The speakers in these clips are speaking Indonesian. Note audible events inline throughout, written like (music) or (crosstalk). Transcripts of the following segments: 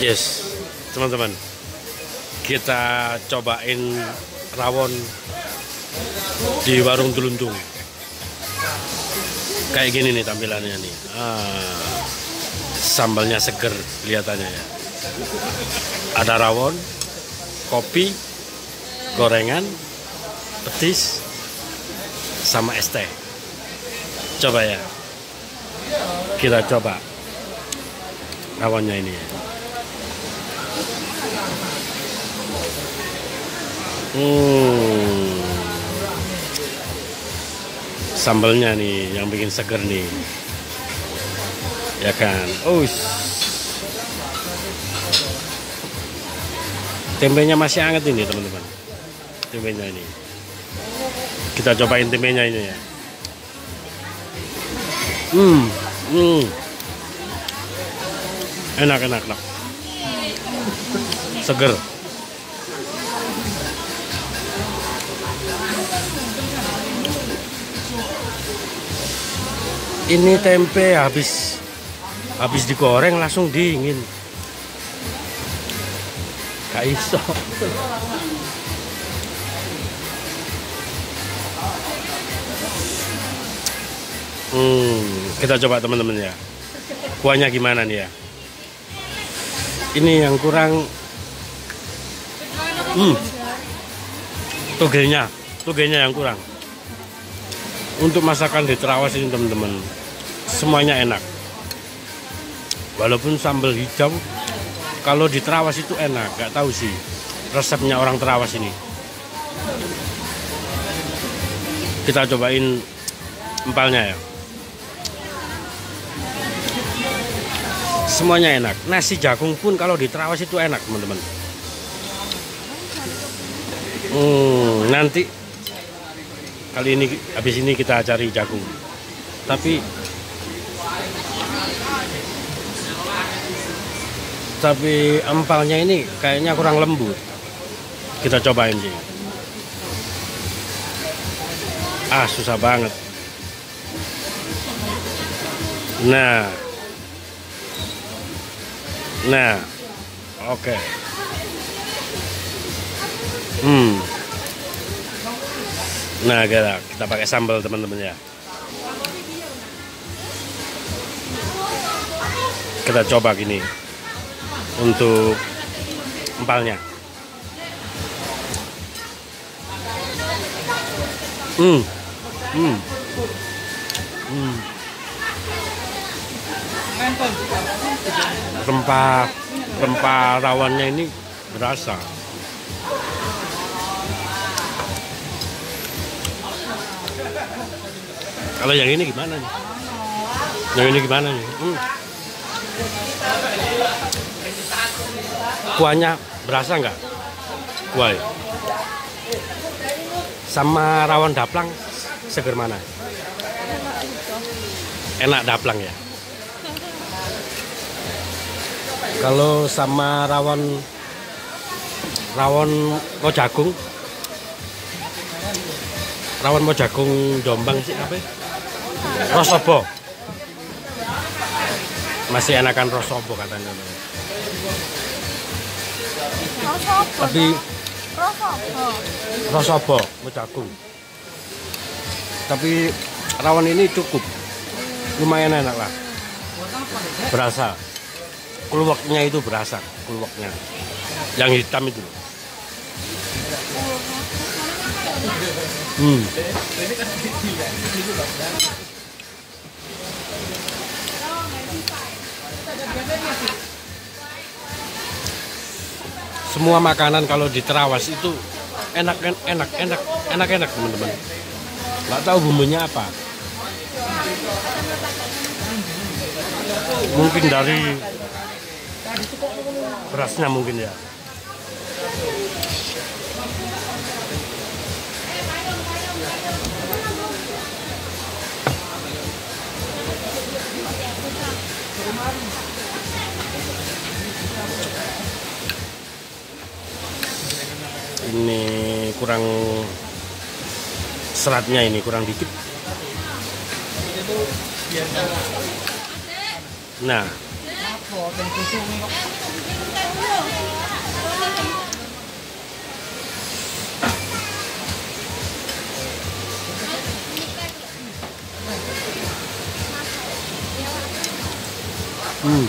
Yes, teman-teman. Kita cobain rawon di warung Tuluntung. Kayak gini nih tampilannya nih. Ah, sambalnya seger kelihatannya ya. Ada rawon, kopi, gorengan, petis, sama es teh. Coba ya. Kita coba rawonnya ini ya. Hmm. Sambalnya nih yang bikin seger nih. Ya kan. Us. Tempenya masih hangat ini, teman-teman. Tempenya ini. Kita cobain tempenya ini ya. Hmm. Hmm. Enak, enak, enak. Seger. ini tempe habis habis digoreng langsung dingin. Gak iso. Hmm, kita coba teman-teman ya. Kuahnya gimana nih ya? Ini yang kurang hmm, togenya togenya yang kurang. Untuk masakan di terawas ini teman-teman semuanya enak. Walaupun sambal hijau kalau di terawas itu enak. Gak tahu sih resepnya orang terawas ini. Kita cobain empalnya ya. Semuanya enak. Nasi jagung pun kalau di terawas itu enak teman-teman hmm, nanti kali ini habis ini kita cari jagung. Tapi tapi empalnya ini kayaknya kurang lembut. Kita cobain sih ah susah banget. Nah. Nah oke. okay. Hmm nah kita kita pakai sambal teman-teman ya kita coba gini untuk empalnya. Hmm. Hmm. Hmm. Rempah rempah rawannya ini berasa. Kalau yang ini gimana nih? Yang ini gimana nih? Hmm. kuahnya berasa nggak? Kuah sama rawon daplang seger mana? Enak daplang ya? Kalau sama rawon rawon mau jagung rawon mau jagung jombang. Sih apa rosobo masih enakan rosobo katanya. Tapi rosobo jagung tapi rawon ini cukup. Lumayan enak lah. Berasa. Keluaknya itu berasa keluaknya yang hitam itu. Hmm semua makanan kalau di terawas itu enak enak enak enak enak teman-teman. Nggak tahu bumbunya apa. Mungkin dari berasnya mungkin ya ini kurang seratnya ini kurang dikit. Nah. Hmm.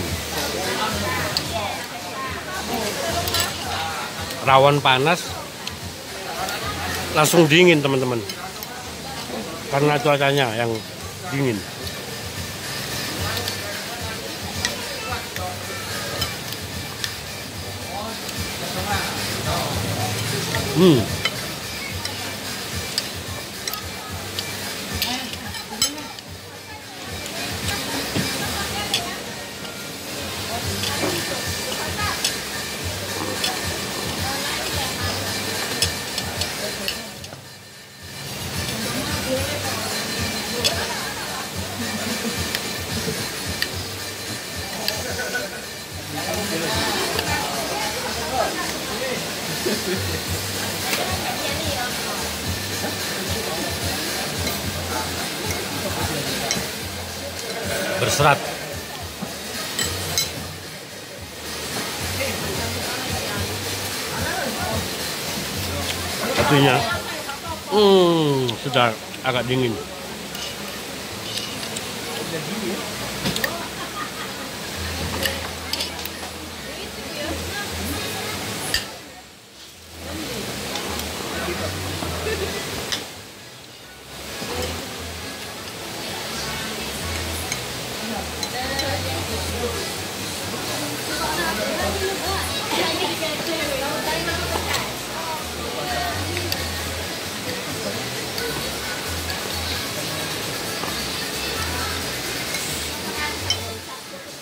Rawon panas langsung dingin teman-teman. Karena cuacanya yang dingin. Hmm berserat. Artinya hmm, sudah agak dingin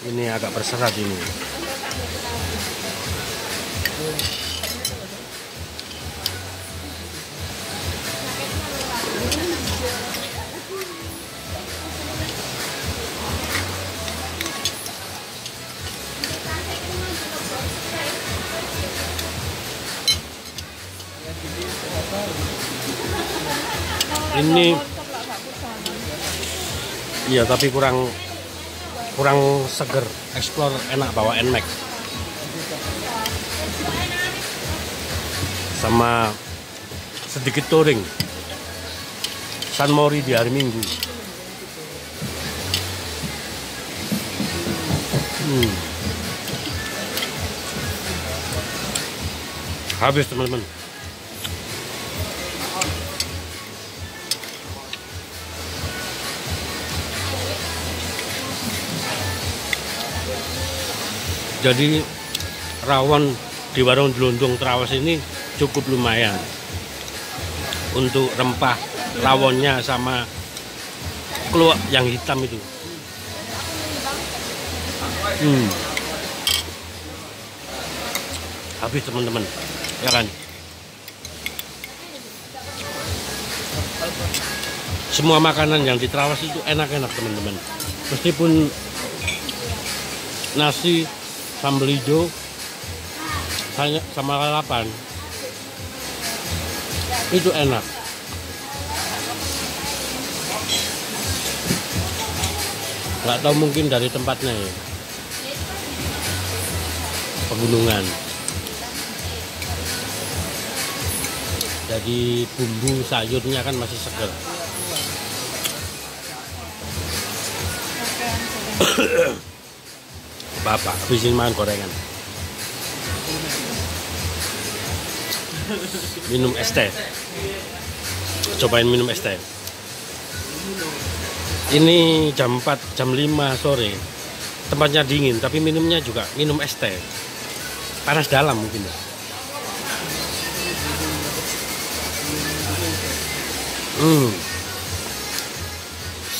ini agak berserat ini. Ini iya tapi kurang kurang seger. Explore enak bawa nmax sama sedikit touring. San Mori di hari Minggu. Hmm. habis teman-teman jadi rawon di warung Jelundung Trawas ini cukup lumayan untuk rempah rawonnya sama keluak yang hitam itu. Hmm. habis teman-teman. Ya kan? Semua makanan yang di Trawas itu enak-enak teman-teman. Meskipun nasi sambal hijau sama lalapan. Itu enak. Nggak tahu mungkin dari tempatnya ya. Pegunungan. Jadi bumbu sayurnya kan masih segar bapak habisin makan gorengan? Minum es teh. Cobain minum es teh. Ini jam 4 jam 5 sore. Tempatnya dingin tapi minumnya juga minum es teh. Panas dalam mungkin. Ya hmm.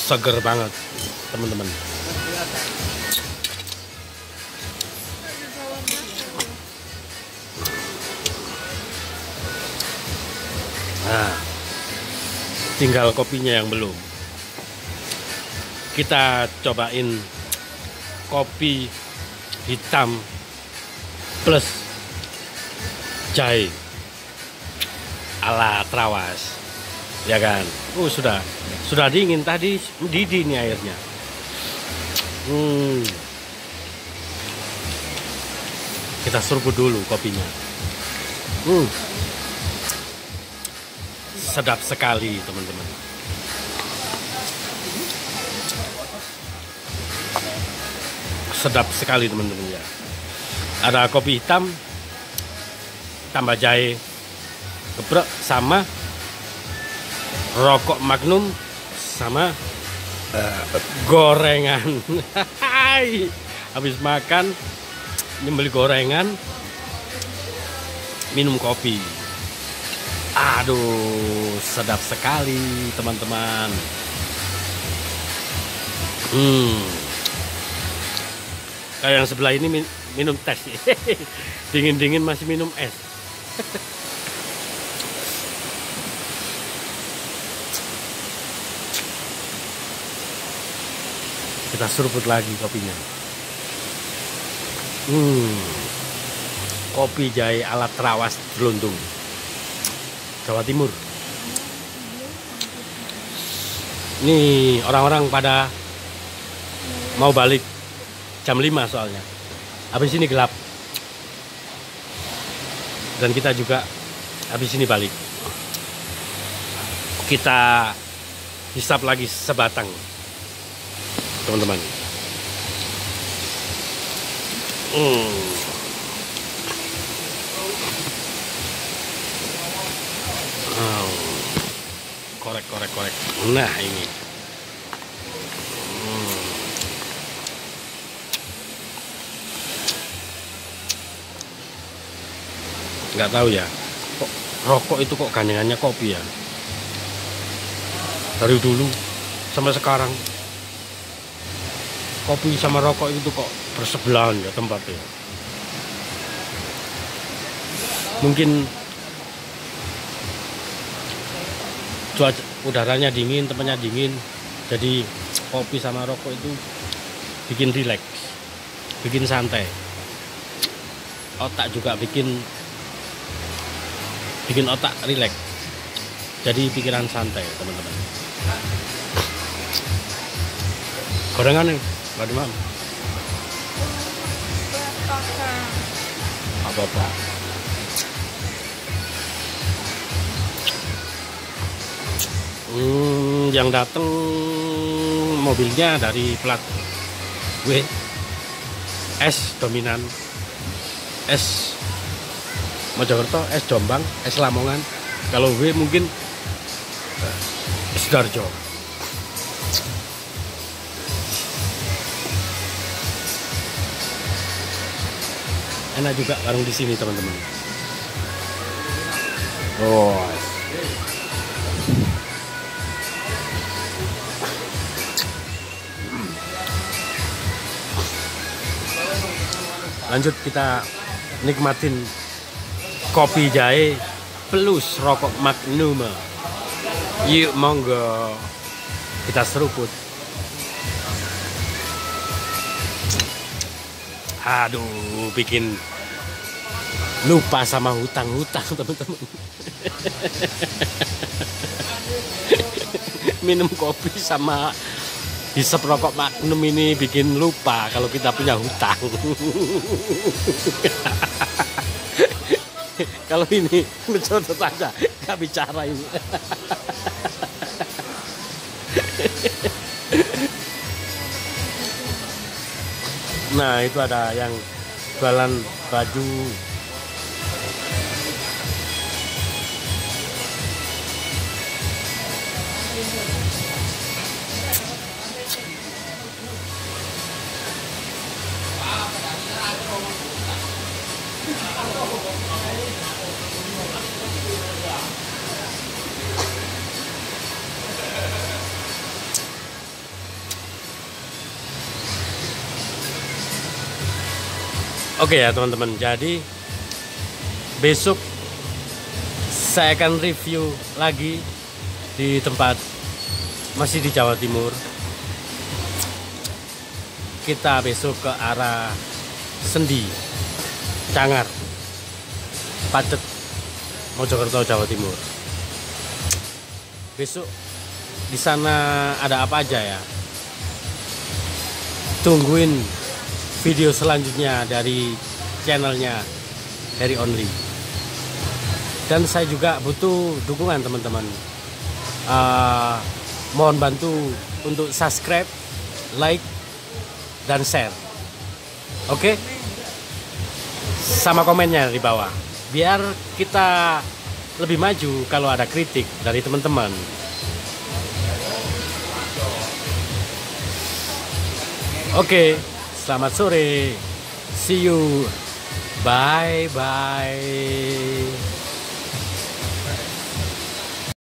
Seger banget teman-teman Nah, tinggal kopinya yang belum. Kita cobain kopi hitam plus jahe ala trawas ya kan? Oh sudah sudah dingin tadi mendidih nih airnya. Hmm. kita serbu dulu kopinya. Hmm sedap sekali teman-teman. Sedap sekali teman-teman ya. Ada kopi hitam tambah jahe geprek sama rokok magnum sama uh, gorengan. (laughs) Habis makan nyembeli gorengan minum kopi. Aduh sedap sekali teman-teman. Hmm. Kayak yang sebelah ini min minum teh (laughs) dingin-dingin masih minum es. (laughs) Kita seruput lagi kopinya. Hmm. Kopi jahe alat terawas gelundung Jawa Timur ini orang-orang pada mau balik jam 5 soalnya habis ini gelap dan kita juga habis ini balik kita hisap lagi sebatang teman-teman hmm. oh. Korek korek korek. Nah ini. Nggak tahu ya. Kok rokok itu kok gandengannya kopi ya dari dulu sampai sekarang. Kopi sama rokok itu kok bersebelahan ya tempatnya. Mungkin cuaca udaranya dingin tempatnya dingin. Jadi kopi sama rokok itu bikin rileks bikin santai. Otak juga bikin bikin otak rileks jadi pikiran santai teman-teman. Gorengan nih nggak di mana apa apa hmm, yang datang mobilnya dari plat W S dominan S Mojokerto, es Jombang, es Lamongan. Kalau W mungkin es Darjo. Enak juga warung di sini teman-teman. Oh. Lanjut kita nikmatin kopi jahe plus rokok magnum. Yuk monggo. Kita seruput. Aduh bikin lupa sama hutang-hutang (laughs) teman-teman. Minum kopi sama hisap rokok magnum ini bikin lupa kalau kita punya hutang. (laughs) Kalau ini mencontoh saja nggak bicara ini. (laughs) Nah itu ada yang jualan baju Oke ya teman-teman, jadi besok saya akan review lagi di tempat masih di Jawa Timur. Kita besok ke arah Sendi, Cangar, Pacet, Mojokerto, Jawa Timur. Besok di sana ada apa aja ya? Tungguin video selanjutnya dari channelnya Harry Only. Dan saya juga butuh dukungan teman-teman. Uh, mohon bantu untuk subscribe like dan share. Oke? Okay? sama komennya di bawah. Biar kita lebih maju kalau ada kritik dari teman-teman. Oke, selamat sore. See you. Bye bye.